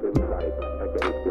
keep, uh, keep